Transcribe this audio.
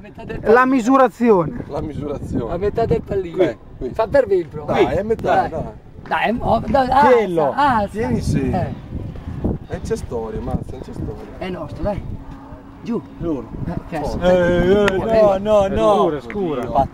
Metà del La misurazione. La misurazione. A metà del pallino. Qui, qui. Fa per vibro. Dai, è metà, dai. Dai, mo- dai, alza, Quello. alza. Tieni sì. Eh, E c'è storia, mazza, c'è storia. è nostro, dai. Giù. Giù. Eh, che Eh, eh no, no, no. Scura, scura.